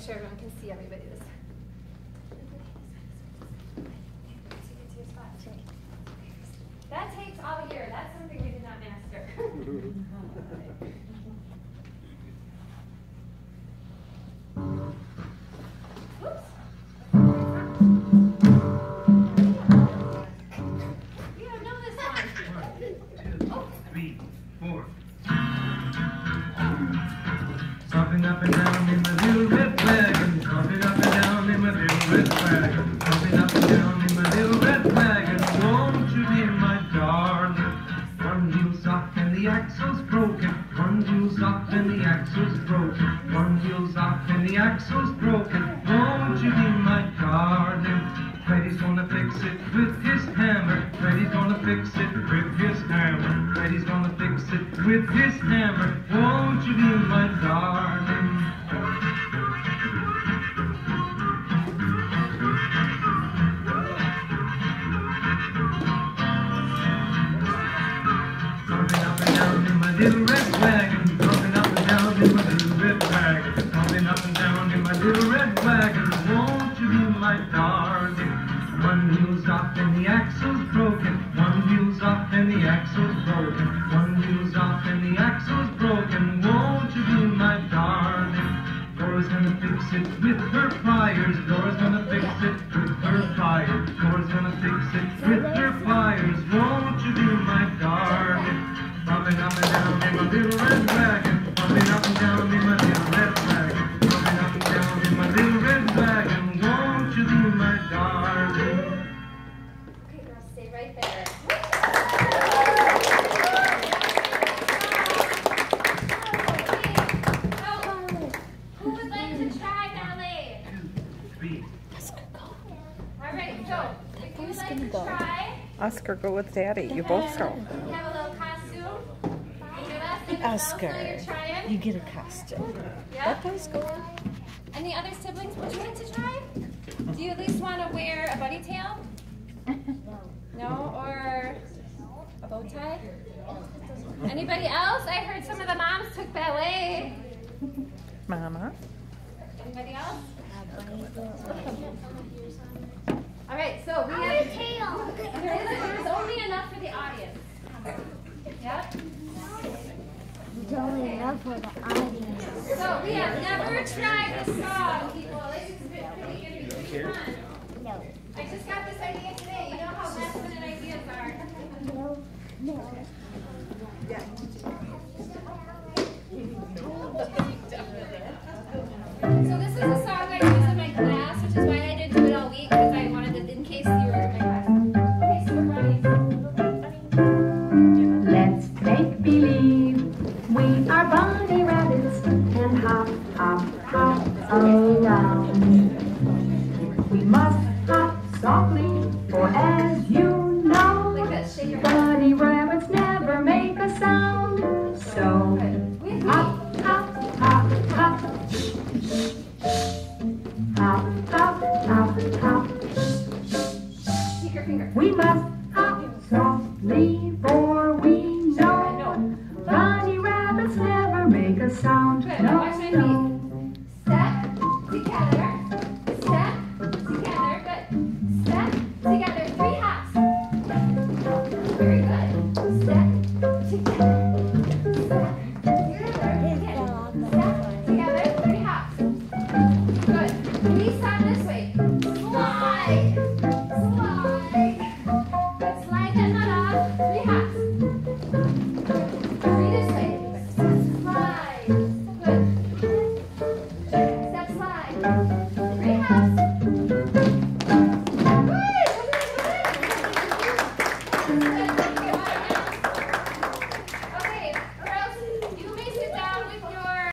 make sure everyone can see everybody the axle's broken. One wheel's off and the axle's broken. One wheel's off and the axle's broken. Won't you be my darling? Freddy's gonna fix it with his hammer. Freddy's gonna fix it with his hammer. Freddy's gonna fix it with his hammer. Won't you be my darling? Little red wagon. Jumping up and down in my little red wagon. Jumping up and down in my little red wagon. Won't you be my darling? One wheel's off and the axle's broken. One wheel's off and the axle's broken. One wheel's off and the axle's broken. Won't you be my darling? Dora's gonna fix it with her pliers. Dora's gonna fix it with her pliers. Dora's gonna fix it with her Three. All right, so if you would like to go. try, Oscar, go with Daddy. You both go. have a little costume. Give Oscar, tell us what you're trying. you get a costume. Yeah. Let those go. Any other siblings would you like to try? Do you at least want to wear a bunny tail? No, or a bow tie? Anybody else? I heard some of the moms took ballet. Mama. Anybody else? All right, so we have. There is, there is only enough for the audience. Yep. It's only enough for the audience. So we have never tried this song, people. This is pretty, pretty, pretty fun. No, I just got this idea today. You know how last minute ideas are. no, no. Around. We must hop softly, for as you know, bunny rabbits never make a sound. So hop, hop, hop, hop. Hop, hop, hop, hop. Take your finger. We must hop softly, for we know bunny rabbits never make a sound. No, no.